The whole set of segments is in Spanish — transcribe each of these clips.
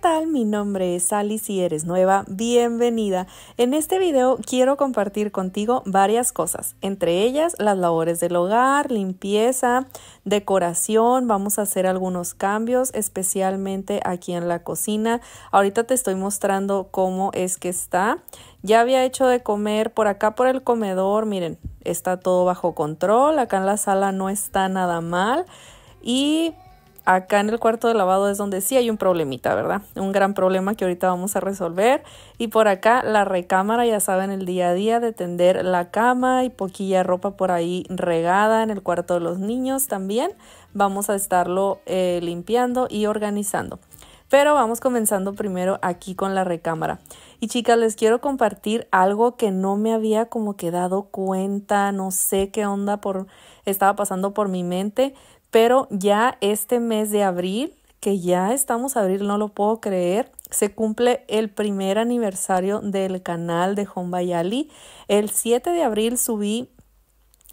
tal? Mi nombre es Sally, si eres nueva, bienvenida. En este video quiero compartir contigo varias cosas, entre ellas las labores del hogar, limpieza, decoración, vamos a hacer algunos cambios, especialmente aquí en la cocina. Ahorita te estoy mostrando cómo es que está. Ya había hecho de comer por acá por el comedor, miren, está todo bajo control, acá en la sala no está nada mal. Y acá en el cuarto de lavado es donde sí hay un problemita, ¿verdad? Un gran problema que ahorita vamos a resolver. Y por acá la recámara, ya saben, el día a día de tender la cama y poquilla ropa por ahí regada en el cuarto de los niños también. Vamos a estarlo eh, limpiando y organizando. Pero vamos comenzando primero aquí con la recámara. Y chicas, les quiero compartir algo que no me había como que dado cuenta, no sé qué onda por estaba pasando por mi mente, pero ya este mes de abril, que ya estamos a abril, no lo puedo creer, se cumple el primer aniversario del canal de Bayali. El 7 de abril subí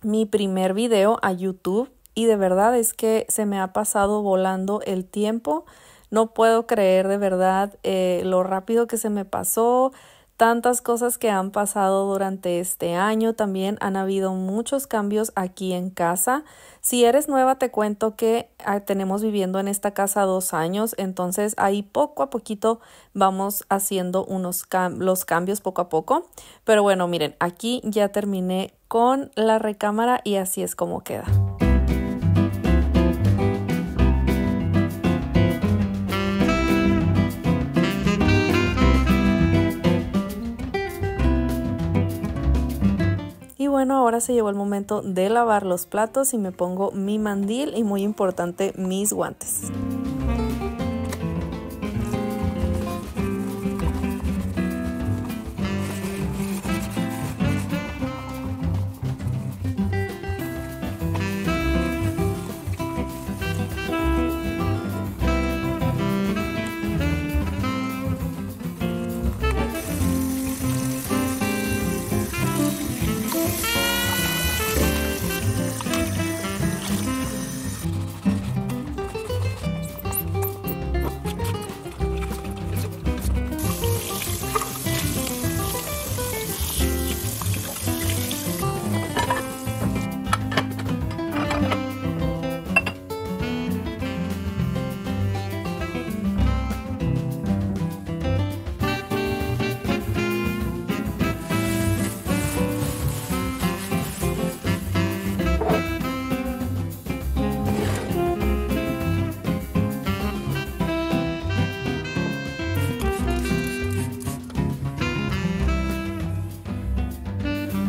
mi primer video a YouTube y de verdad es que se me ha pasado volando el tiempo. No puedo creer de verdad eh, lo rápido que se me pasó tantas cosas que han pasado durante este año. También han habido muchos cambios aquí en casa. Si eres nueva, te cuento que ah, tenemos viviendo en esta casa dos años, entonces ahí poco a poquito vamos haciendo unos los cambios poco a poco. Pero bueno, miren, aquí ya terminé con la recámara y así es como queda. Bueno, ahora se llegó el momento de lavar los platos y me pongo mi mandil y muy importante mis guantes.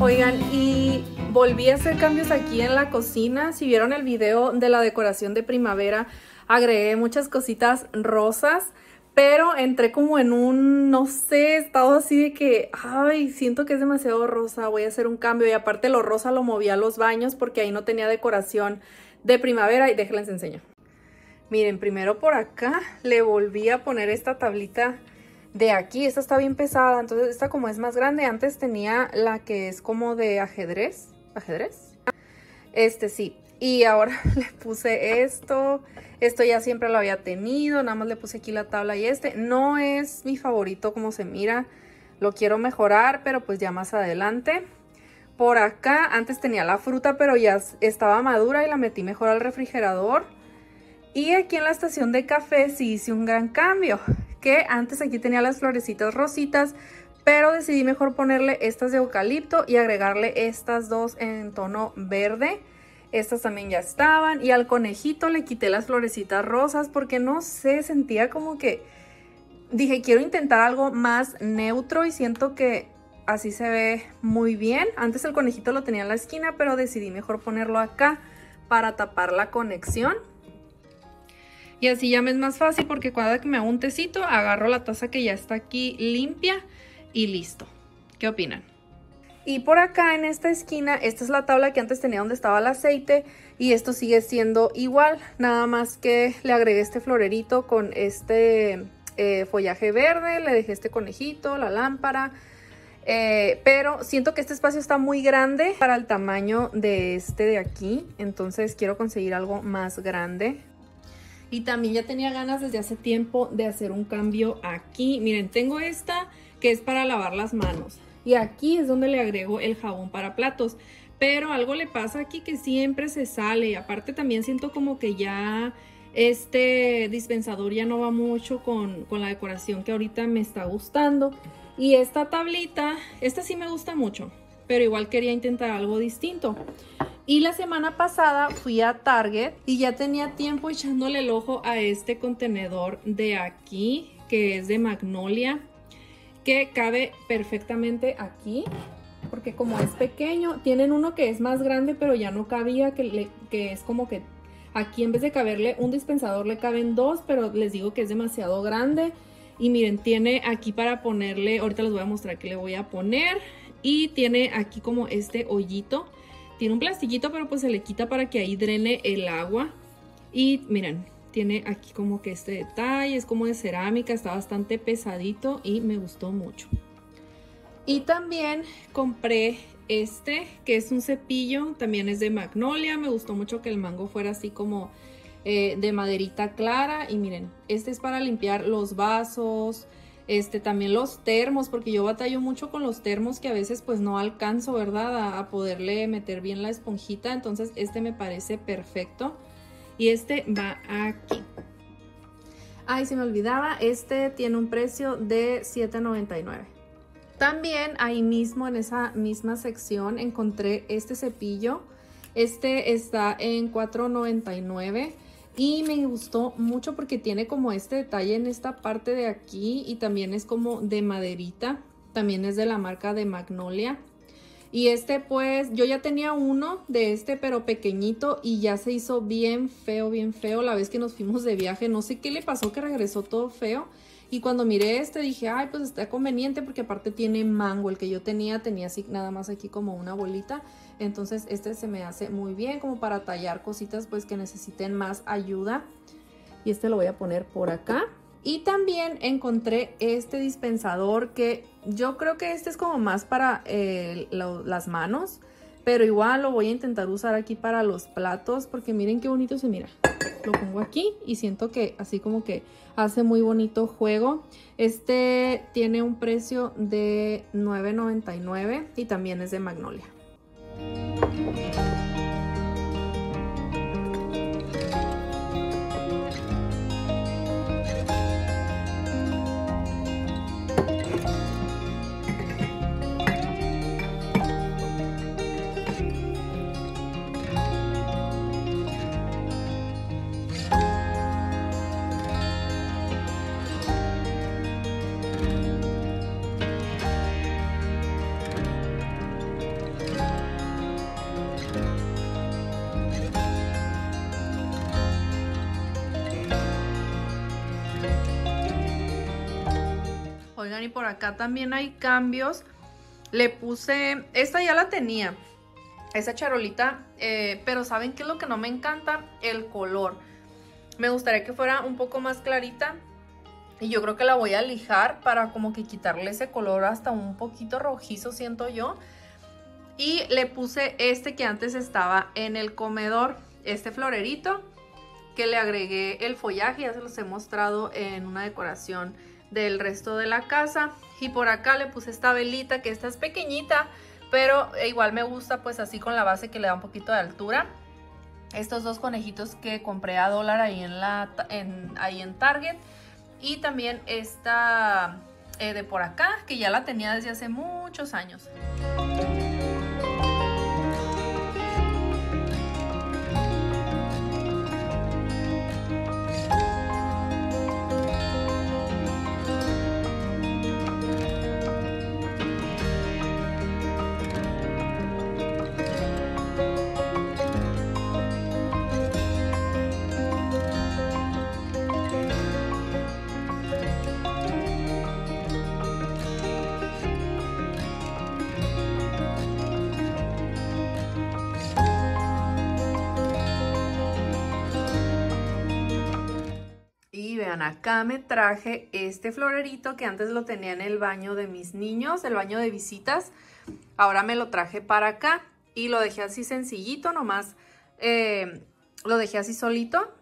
Oigan, y volví a hacer cambios aquí en la cocina. Si vieron el video de la decoración de primavera, agregué muchas cositas rosas. Pero entré como en un, no sé, estado así de que, ay, siento que es demasiado rosa, voy a hacer un cambio. Y aparte lo rosa lo moví a los baños porque ahí no tenía decoración de primavera. Y déjenles enseño. Miren, primero por acá le volví a poner esta tablita de aquí. Esta está bien pesada, entonces esta como es más grande. Antes tenía la que es como de ajedrez. ¿Ajedrez? Este sí. Y ahora le puse esto. Esto ya siempre lo había tenido. Nada más le puse aquí la tabla y este. No es mi favorito como se mira. Lo quiero mejorar, pero pues ya más adelante. Por acá antes tenía la fruta, pero ya estaba madura y la metí mejor al refrigerador. Y aquí en la estación de café sí hice un gran cambio que antes aquí tenía las florecitas rositas, pero decidí mejor ponerle estas de eucalipto y agregarle estas dos en tono verde. Estas también ya estaban y al conejito le quité las florecitas rosas porque no sé, sentía como que dije quiero intentar algo más neutro y siento que así se ve muy bien. Antes el conejito lo tenía en la esquina pero decidí mejor ponerlo acá para tapar la conexión. Y así ya me es más fácil porque cuando me hago un tecito, agarro la taza que ya está aquí limpia y listo. ¿Qué opinan? Y por acá en esta esquina, esta es la tabla que antes tenía donde estaba el aceite y esto sigue siendo igual, nada más que le agregué este florerito con este eh, follaje verde, le dejé este conejito, la lámpara, eh, pero siento que este espacio está muy grande para el tamaño de este de aquí, entonces quiero conseguir algo más grande Y también ya tenía ganas desde hace tiempo de hacer un cambio aquí. Miren, tengo esta que es para lavar las manos. Y aquí es donde le agrego el jabón para platos. Pero algo le pasa aquí que siempre se sale. Aparte también siento como que ya este dispensador ya no va mucho con, con la decoración que ahorita me está gustando. Y esta tablita, esta sí me gusta mucho. Pero igual quería intentar algo distinto. Y la semana pasada fui a Target y ya tenía tiempo echándole el ojo a este contenedor de aquí, que es de Magnolia, que cabe perfectamente aquí. Porque como es pequeño, tienen uno que es más grande, pero ya no cabía, que, que es como que aquí en vez de caberle un dispensador le caben dos, pero les digo que es demasiado grande. Y miren, tiene aquí para ponerle, ahorita les voy a mostrar qué le voy a poner. Y tiene aquí como este hoyito tiene un plastiquito, pero pues se le quita para que ahí drene el agua. Y miren, tiene aquí como que este detalle, es como de cerámica, está bastante pesadito y me gustó mucho. Y también compré este, que es un cepillo, también es de Magnolia, me gustó mucho que el mango fuera así como eh, de maderita clara. Y miren, este es para limpiar los vasos, este, también los termos, porque yo batallo mucho con los termos que a veces pues no alcanzo, ¿verdad? A, poderle meter bien la esponjita. Entonces este me parece perfecto. Y este va aquí. Ay, se me olvidaba, este tiene un precio de $7.99. También ahí mismo en esa misma sección encontré este cepillo. Este está en $4.99. Y me gustó mucho porque tiene como este detalle en esta parte de aquí y también es como de maderita. También es de la marca de Magnolia. Y este pues, yo ya tenía uno de este pero pequeñito y ya se hizo bien feo, bien feo la vez que nos fuimos de viaje. No sé qué le pasó que regresó todo feo. Y cuando miré este dije, ay, pues está conveniente porque aparte tiene mango. El que yo tenía tenía así nada más aquí como una bolita. Entonces este se me hace muy bien como para tallar cositas pues que necesiten más ayuda. Y este lo voy a poner por acá. Y también encontré este dispensador que yo creo que este es como más para eh, las manos. Pero igual lo voy a intentar usar aquí para los platos porque miren qué bonito se mira. Lo pongo aquí y siento que así como que hace muy bonito juego. Este tiene un precio de $9.99 y también es de Magnolia. Y por acá también hay cambios. Le puse, esta ya la tenía, esa charolita, eh, pero ¿saben qué es lo que no me encanta? El color. Me gustaría que fuera un poco más clarita. Y yo creo que la voy a lijar para como que quitarle ese color hasta un poquito rojizo, siento yo. Y le puse este que antes estaba en el comedor, este florerito, que le agregué el follaje, ya se los he mostrado en una decoración del resto de la casa. Y por acá le puse esta velita que esta es pequeñita, pero igual me gusta pues así con la base que le da un poquito de altura. Estos dos conejitos que compré a dólar ahí en, la, en, ahí en Target. Y también esta eh, de por acá, que ya la tenía desde hace muchos años. Acá me traje este florerito que antes lo tenía en el baño de mis niños, el baño de visitas. Ahora me lo traje para acá y lo dejé así sencillito, nomás eh, lo dejé así solito.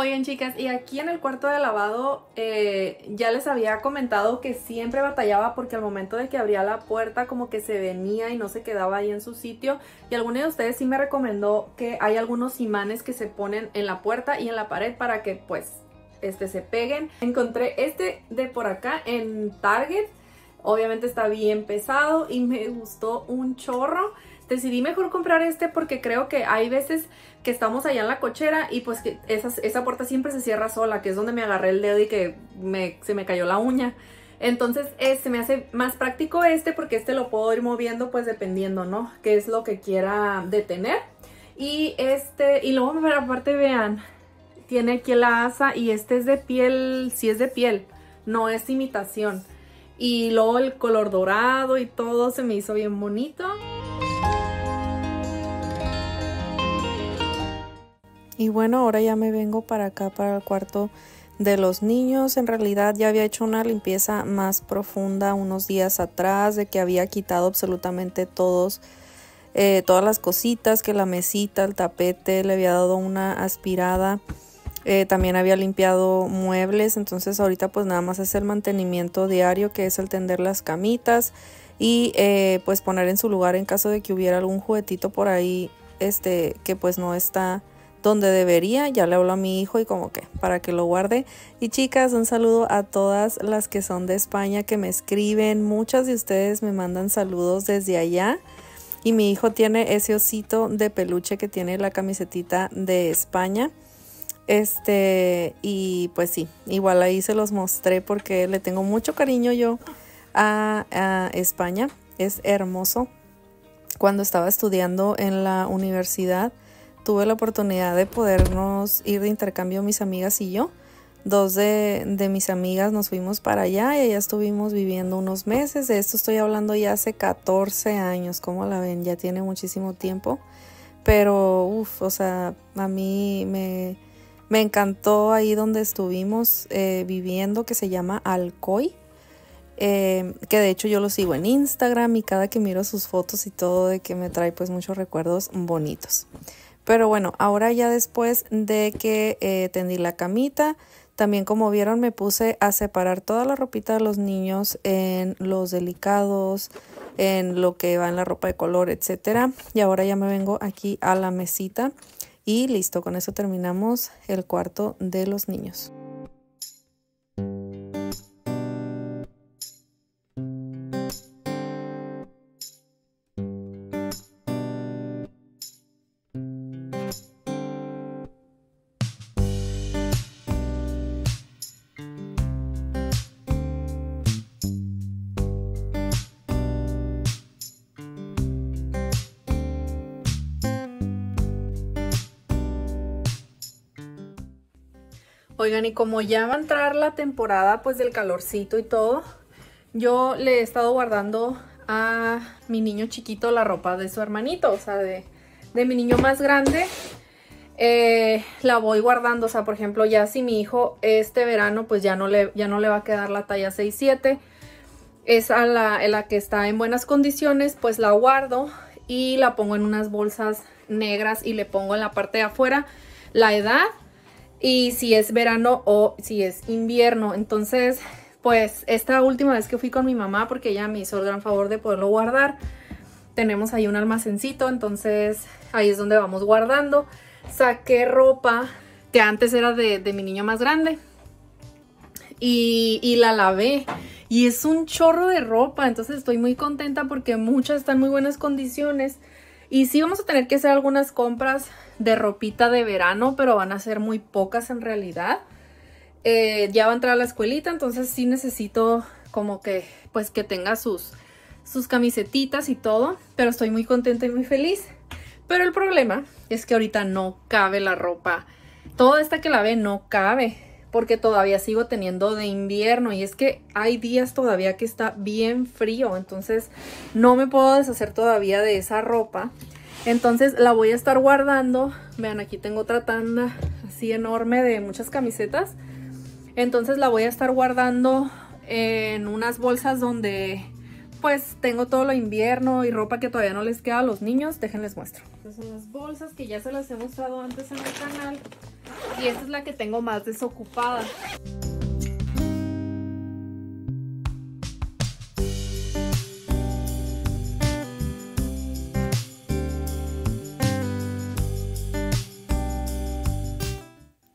Oigan chicas, y aquí en el cuarto de lavado eh, ya les había comentado que siempre batallaba porque al momento de que abría la puerta como que se venía y no se quedaba ahí en su sitio. Y alguno de ustedes sí me recomendó que hay algunos imanes que se ponen en la puerta y en la pared para que pues este, se peguen. Encontré este de por acá en Target. Obviamente está bien pesado y me gustó un chorro decidí mejor comprar este porque creo que hay veces que estamos allá en la cochera y pues que esa, puerta siempre se cierra sola, que es donde me agarré el dedo y que se me cayó la uña. Entonces se me hace más práctico este porque este lo puedo ir moviendo pues dependiendo, ¿no? Qué es lo que quiera detener. Y este, y luego aparte vean, tiene aquí la asa y este es de piel, sí es de piel, no es imitación. Y luego el color dorado y todo se me hizo bien bonito. Y bueno, ahora ya me vengo para acá, para el cuarto de los niños. En realidad ya había hecho una limpieza más profunda unos días atrás, de que había quitado absolutamente todos, eh, todas las cositas, que la mesita, el tapete, le había dado una aspirada. Eh, también había limpiado muebles, entonces ahorita pues nada más es el mantenimiento diario, que es el tender las camitas y eh, pues poner en su lugar en caso de que hubiera algún juguetito por ahí, este, que pues no está donde debería. Ya le hablo a mi hijo y como que para que lo guarde. Y chicas, un saludo a todas las que son de España que me escriben. Muchas de ustedes me mandan saludos desde allá. Y mi hijo tiene ese osito de peluche que tiene la camisetita de España. Este, y pues sí, igual ahí se los mostré porque le tengo mucho cariño yo a, a España. Es hermoso. Cuando estaba estudiando en la universidad, tuve la oportunidad de podernos ir de intercambio mis amigas y yo. Dos de, mis amigas nos fuimos para allá y allá estuvimos viviendo unos meses. De esto estoy hablando ya hace 14 años, como la ven, ya tiene muchísimo tiempo. Pero, uff, o sea, a mí me, encantó ahí donde estuvimos eh, viviendo, que se llama Alcoy. Eh, que de hecho yo lo sigo en Instagram y cada que miro sus fotos y todo de que me trae pues muchos recuerdos bonitos. Pero bueno, ahora ya después de que eh, tendí la camita, también como vieron me puse a separar toda la ropita de los niños en los delicados, en lo que va en la ropa de color, etcétera. Y ahora ya me vengo aquí a la mesita y listo, con eso terminamos el cuarto de los niños. Oigan, y como ya va a entrar la temporada pues del calorcito y todo, yo le he estado guardando a mi niño chiquito la ropa de su hermanito, o sea, de, mi niño más grande. Eh, la voy guardando, o sea, por ejemplo, ya si mi hijo este verano pues ya no le, ya no le va a quedar la talla 6-7, es a la, la que está en buenas condiciones, pues la guardo y la pongo en unas bolsas negras y le pongo en la parte de afuera la edad y si es verano o si es invierno. Entonces, pues esta última vez que fui con mi mamá, porque ella me hizo el gran favor de poderlo guardar, tenemos ahí un almacencito, entonces ahí es donde vamos guardando. Saqué ropa que antes era de, mi niño más grande y, y la lavé. Y es un chorro de ropa, entonces estoy muy contenta porque muchas están en muy buenas condiciones. Y sí vamos a tener que hacer algunas compras de ropita de verano, pero van a ser muy pocas en realidad. Eh, ya va a entrar a la escuelita, entonces sí necesito como que, pues que tenga sus, sus camisetitas y todo, pero estoy muy contenta y muy feliz. Pero el problema es que ahorita no cabe la ropa. Toda esta que la ve no cabe, porque todavía sigo teniendo de invierno y es que hay días todavía que está bien frío, entonces no me puedo deshacer todavía de esa ropa. Entonces la voy a estar guardando. Vean, aquí tengo otra tanda así enorme de muchas camisetas. Entonces la voy a estar guardando en unas bolsas donde pues tengo todo lo invierno y ropa que todavía no les queda a los niños. Déjenles muestro. Estas son las bolsas que ya se las he mostrado antes en el canal. Y esta es la que tengo más desocupada.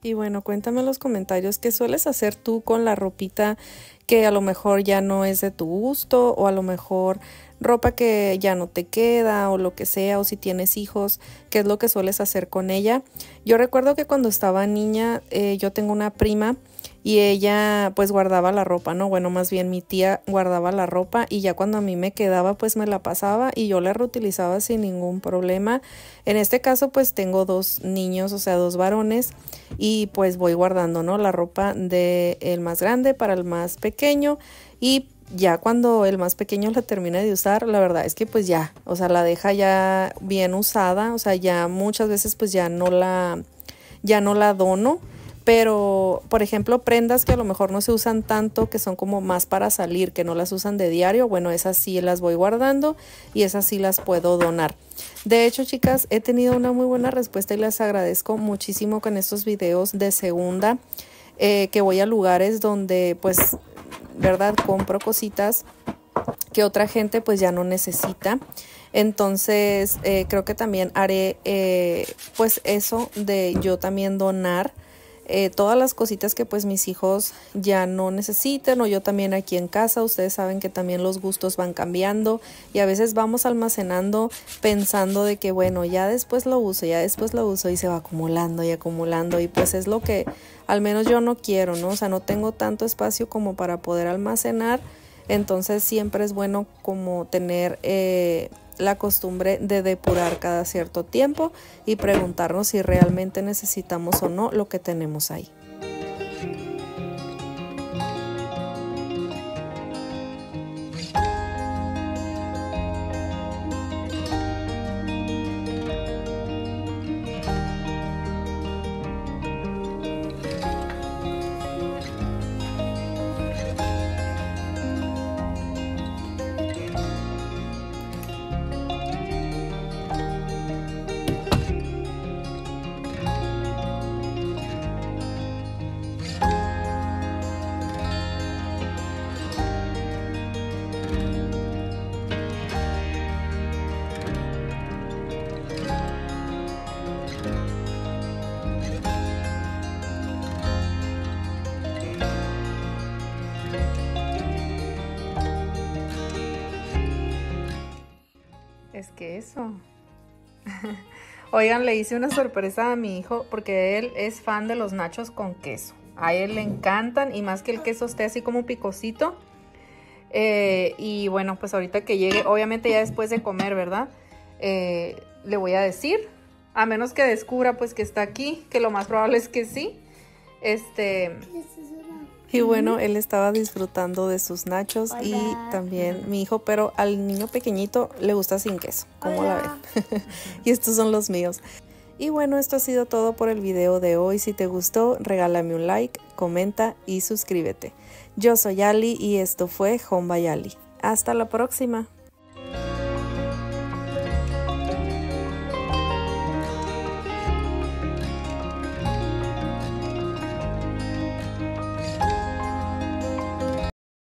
Y bueno, cuéntame en los comentarios qué sueles hacer tú con la ropita que a lo mejor ya no es de tu gusto o a lo mejor ropa que ya no te queda o lo que sea o si tienes hijos, qué es lo que sueles hacer con ella. Yo recuerdo que cuando estaba niña eh, yo tengo una prima y ella pues guardaba la ropa, ¿no? Bueno, más bien mi tía guardaba la ropa y ya cuando a mí me quedaba pues me la pasaba y yo la reutilizaba sin ningún problema. En este caso pues tengo dos niños, o sea, dos varones y pues voy guardando, ¿no? La ropa del el más grande para el más pequeño y ya cuando el más pequeño la termina de usar, la verdad es que pues ya, o sea, la deja ya bien usada, o sea, ya muchas veces pues ya no la ya no la dono pero por ejemplo prendas que a lo mejor no se usan tanto, que son como más para salir, que no las usan de diario, bueno, esas sí las voy guardando y esas sí las puedo donar. De hecho, chicas, he tenido una muy buena respuesta y les agradezco muchísimo con estos videos de segunda, eh, que voy a lugares donde pues, verdad, compro cositas que otra gente pues ya no necesita. Entonces, eh, creo que también haré eh, pues eso de yo también donar eh, todas las cositas que pues mis hijos ya no necesiten o yo también aquí en casa, ustedes saben que también los gustos van cambiando y a veces vamos almacenando pensando de que bueno, ya después lo uso, ya después lo uso y se va acumulando y acumulando y pues es lo que al menos yo no quiero, ¿no? O sea, no tengo tanto espacio como para poder almacenar, entonces siempre es bueno como tener... Eh, la costumbre de depurar cada cierto tiempo y preguntarnos si realmente necesitamos o no lo que tenemos ahí. Es que eso. Oigan, le hice una sorpresa a mi hijo porque él es fan de los nachos con queso. A él le encantan y más que el queso esté así como picosito. Eh, y bueno, pues ahorita que llegue, obviamente ya después de comer, ¿verdad? Eh, le voy a decir, a menos que descubra pues que está aquí, que lo más probable es que sí. Este, y bueno, él estaba disfrutando de sus nachos y también mi hijo, pero al niño pequeñito le gusta sin queso, como la ven. y estos son los míos. Y bueno, esto ha sido todo por el video de hoy. Si te gustó, regálame un like, comenta y suscríbete. Yo soy Ali y esto fue Home by Ali. Hasta la próxima.